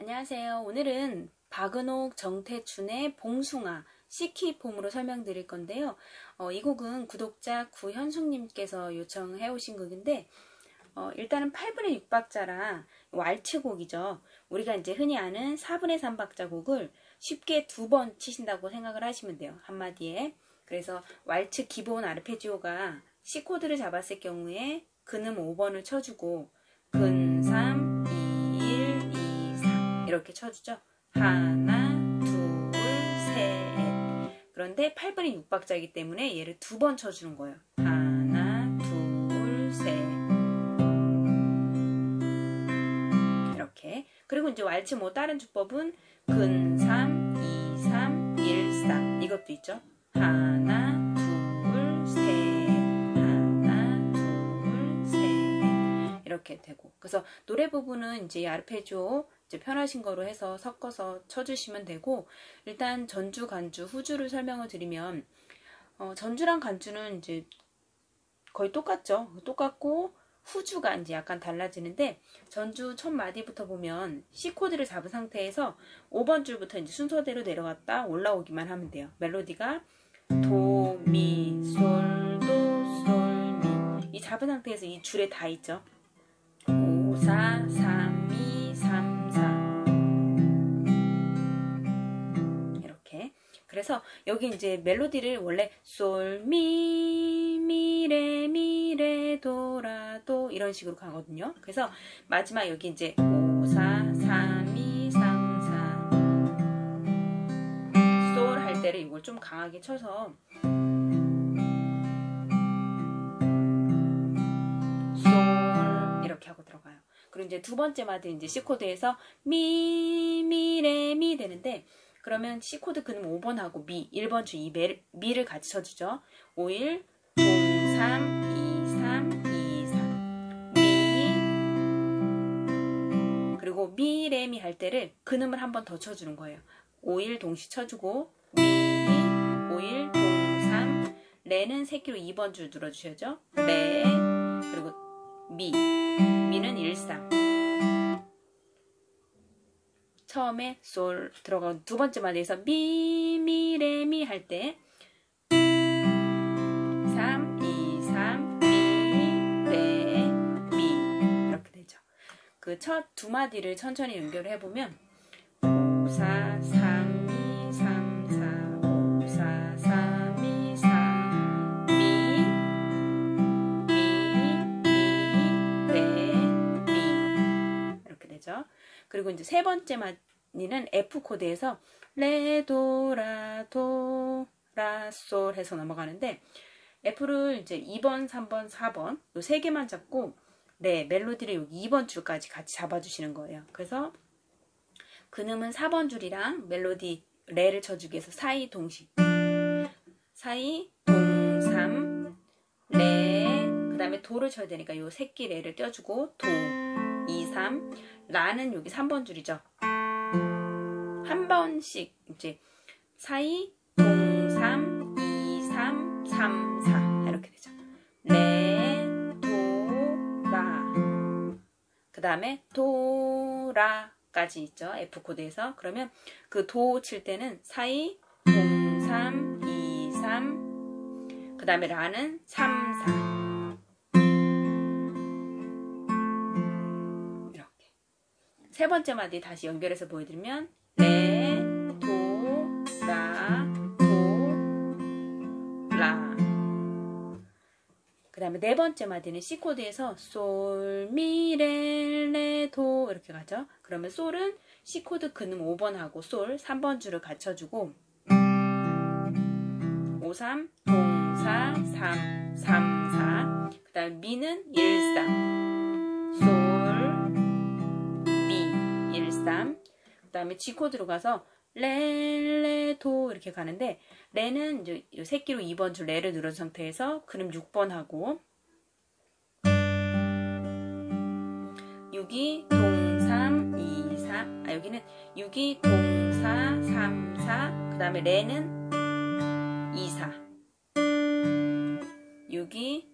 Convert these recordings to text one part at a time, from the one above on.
안녕하세요. 오늘은 박은옥, 정태춘의 봉숭아 시키폼으로 설명드릴 건데요. 어, 이 곡은 구독자 구현숙님께서 요청해 오신 곡인데 어, 일단은 8분의 6박자라 왈츠곡이죠. 우리가 이제 흔히 아는 4분의 3박자 곡을 쉽게 두 번 치신다고 생각을 하시면 돼요. 한마디에. 그래서 왈츠 기본 아르페지오가 C 코드를 잡았을 경우에 근음 5번을 쳐주고 근 3, 2, 1, 2, 3 이렇게 쳐주죠. 하나, 둘, 셋. 그런데 8분의 6박자이기 때문에 얘를 두 번 쳐주는 거예요. 하나, 둘, 셋. 이렇게. 그리고 이제 왈츠 뭐 다른 주법은 근 3, 2, 3, 1, 3 이것도 있죠. 하나, 둘, 셋. 하나, 둘, 셋. 이렇게 되고. 그래서 노래 부분은 이제 아르페지오 이제 편하신 거로 해서 섞어서 쳐주시면 되고, 일단 전주, 간주, 후주를 설명을 드리면, 어, 전주랑 간주는 이제 거의 똑같죠. 똑같고, 후주가 이제 약간 달라지는데 전주 첫 마디부터 보면 C 코드를 잡은 상태에서 5번 줄부터 이제 순서대로 내려갔다 올라오기만 하면 돼요. 멜로디가 도, 미, 솔, 도, 솔, 미. 이 잡은 상태에서 이 줄에 다 있죠. 5, 4, 3, 그래서 여기 이제 멜로디를 원래 솔, 미, 미, 레, 미, 레, 도, 라, 도 이런 식으로 가거든요. 그래서 마지막 여기 이제 5, 4, 3, 2, 3, 4. 솔 할 때를 이걸 좀 강하게 쳐서 솔 이렇게 하고 들어가요. 그리고 이제 두 번째 마디 이제 C 코드에서 미, 미, 레, 미 되는데 그러면 C 코드 근음 5번 하고 미 1번 줄 미를 같이 쳐주죠. 5, 1, 동, 3, 2, 3, 2, 3. 미. 그리고 미, 레, 미 할 때를 근음을 한 번 더 쳐주는 거예요. 5, 1 동시 쳐주고 미, 5, 1, 동, 3. 레는 새끼로 2번 줄 눌러주셔야죠. 레. 그리고 미. 미는 1, 3. 처음에 솔 들어간 두 번째 마디에서 미, 미, 레, 미 할 때 3, 2, 3, 미, 레, 미 이렇게 되죠. 그 첫 두 마디를 천천히 연결해 보면 5, 4, 3, 그리고 이제 세 번째 마디는 F 코드에서 레, 도, 라, 도, 라, 솔 해서 넘어가는데 F를 이제 2번, 3번, 4번 요 세 개만 잡고 네, 멜로디를 여기 2번 줄까지 같이 잡아주시는 거예요. 그래서 근음은 4번 줄이랑 멜로디 레를 쳐주기 위해서 사이 동시 사이 동, 3, 레, 그 다음에 도를 쳐야 되니까 요 새끼 레를 떼어주고 도, 2, 3, 라는 여기 3번 줄이죠. 한 번씩 이제 사이 동, 3, 2, 3, 3, 4 이렇게 되죠. 레, 도, 라. 그 다음에 도, 라까지 있죠. F 코드에서. 그러면 그 도 칠 때는 사이 동, 3, 2, 3. 그 다음에 라는 3, 세 번째 마디 다시 연결해서 보여드리면 레, 도, 라, 도, 라. 그 다음에 네 번째 마디는 C 코드에서 솔, 미, 레, 레, 도 이렇게 가죠. 그러면 솔은 C 코드 근음 5번 하고 솔 3번 줄을 같이 쳐주고 5, 3, 동, 4, 3, 3, 4. 그 다음에 미는 1, 3. 미, 1, 3. 그 다음에 G 코드로 가서 레, 레, 도 이렇게 가는데 레는 새끼로 2번 줄 레를 누른 상태에서 근음 6번 하고 6이 동, 3, 2, 3. 아, 여기는 6이 동, 4, 3, 4. 그 다음에 레는 2, 4. 6이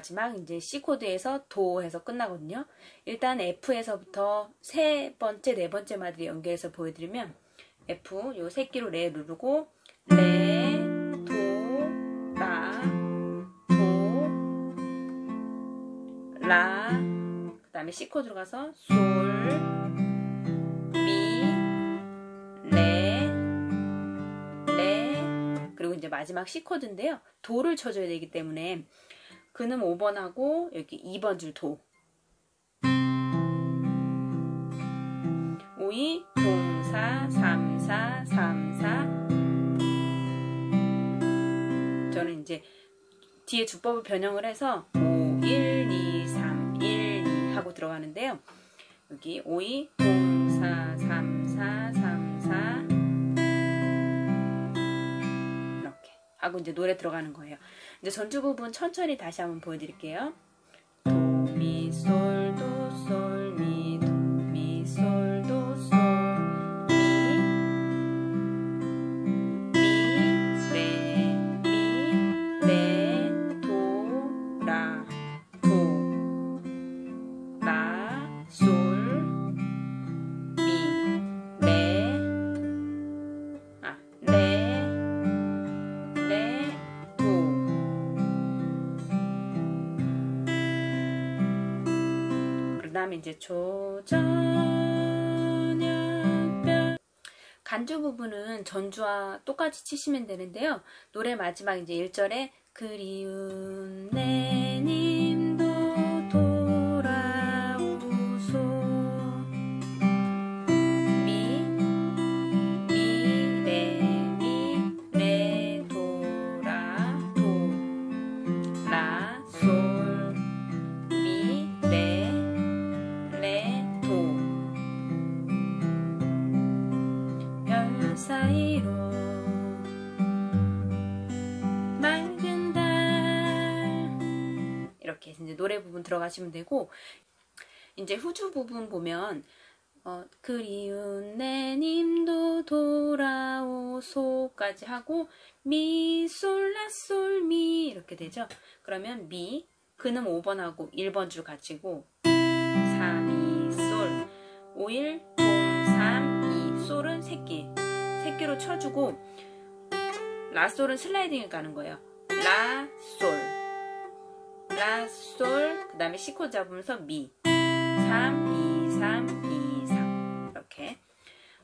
마지막 이제 C 코드에서 도 해서 끝나거든요. 일단 F에서부터 세 번째, 네 번째 마디 연결해서 보여드리면 F 요 새끼로 레 누르고 레, 도, 라, 도, 라, 그 다음에 C 코드로 가서 솔, 미, 레, 레, 그리고 이제 마지막 C 코드인데요. 도를 쳐줘야 되기 때문에 그는 5번하고 여기 2번 줄 도. 5, 2, 동사, 3, 4, 3, 4. 저는 이제 뒤에 주법을 변형을 해서 5, 1, 2, 3, 1, 2 하고 들어가는데요. 여기 5, 2, 동사, 3, 4, 3, 4. 이렇게 하고 이제 노래 들어가는 거예요. 이제 전주 부분 천천히 다시 한번 보여드릴게요. 도, 미, 솔, 도, 솔, 다음에 이제 조저녁별 간주 부분은 전주와 똑같이 치시면 되는데요. 노래 마지막 이제 1절에 그리운 내님 노래 부분 들어가시면 되고 이제 후주 부분 보면 어, 그리운 내 님도 돌아오소까지 하고 미, 솔, 라, 솔, 미 이렇게 되죠. 그러면 미, 그는 5번하고 1번 줄 같이고 4, 미, 솔 5, 1, 동, 3, 2 솔은 새끼 새끼로 쳐주고 라, 솔은 슬라이딩을 가는 거예요. 라, 솔 라, 솔그 다음에 코드 잡으면서 미. 3, 2, 3, 2, 3 이렇게.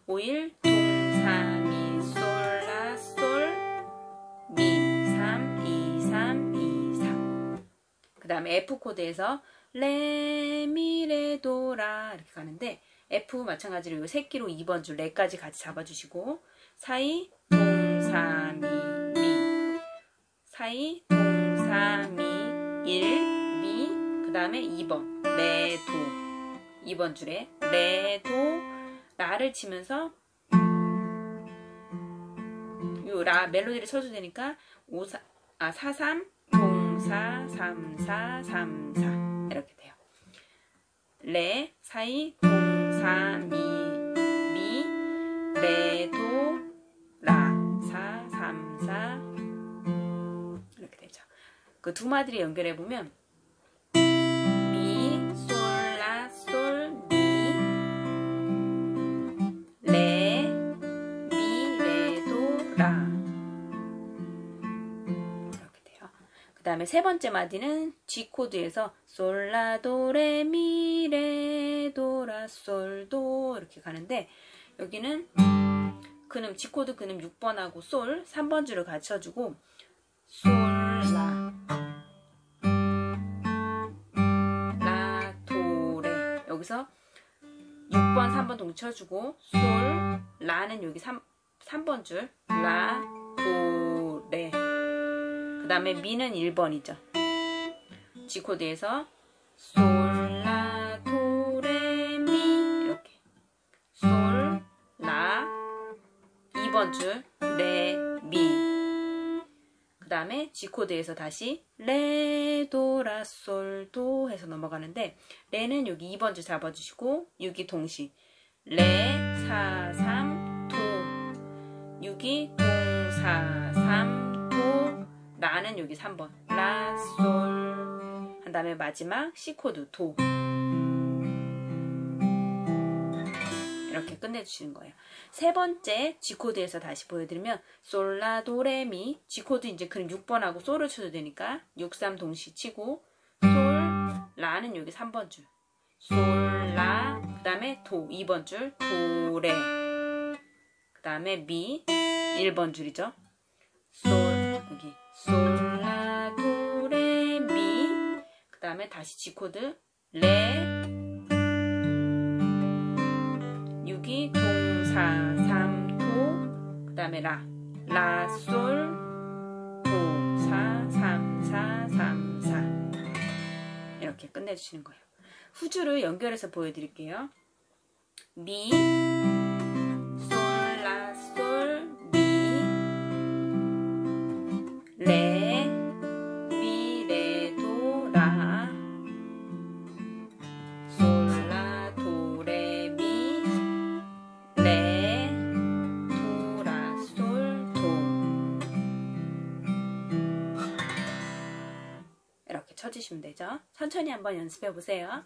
5, 1, 동, 3, 2, 솔, 라, 솔 미, 3, 2, 3, 2, 3 그 다음에 F 코드에서 레, 미, 레, 도, 라 이렇게 가는데 F 마찬가지로 이 새끼로 2번 줄 레까지 같이 잡아주시고 사이, 동, 사, 미, 미. 사이, 동, 사, 미, 1, 미, 그 다음에 2번. 레, 도. 2번 줄에 레, 도, 라를 치면서 요 라 멜로디를 쳐도 되니까 5, 4, 아, 4, 3, 동, 4, 3, 4, 3, 4 이렇게 돼요. 레, 사이, 동, 사, 미, 미, 레, 도, 라, 4, 3, 4 이렇게 되죠. 그 두 마디를 연결해 보면 미, 솔, 라, 솔, 미, 레, 미, 레, 도, 라 이렇게 돼요. 그 다음에 세 번째 마디는 G 코드에서 솔, 라, 도, 레, 미, 레, 도, 라, 솔, 도 이렇게 가는데 여기는 근음 G 코드 근음 6번하고 솔 3번 줄을 쳐주고 솔, 여기서 6번, 3번 동시 쳐주고 솔, 라는 여기 3, 3번 줄. 라, 도, 레. 그 다음에 미는 1번이죠. G 코드에서 솔, 라, 도, 레, 미. 이렇게. 솔, 라 2번 줄 다음에 G 코드에서 다시 레, 도, 라, 솔, 도 해서 넘어가는데 레는 여기 2번 줄 잡아주시고 6이 동시 레, 4, 3, 도. 6이 동, 4, 3, 도. 라는 여기 3번. 라, 솔, 한 다음에 마지막 C 코드 도. 이렇게 끝내주시는 거예요. 세 번째 G 코드에서 다시 보여드리면 솔라 도레미 G 코드 이제 근음 6번하고 솔을 쳐도 되니까 6, 3 동시 치고 솔 라는 여기 3번 줄. 솔 라 그 다음에 도 2번 줄 도 레 그 다음에 미 1번 줄이죠. 솔 여기 솔 라 도 레 미 그 다음에 다시 G 코드 레 사 삼 도 그 다음에 라 라 솔 도 사 삼 사 삼 사 이렇게 끝내주시는 거예요. 후주를 연결해서 보여드릴게요. 미, 천천히 한번 연습해 보세요.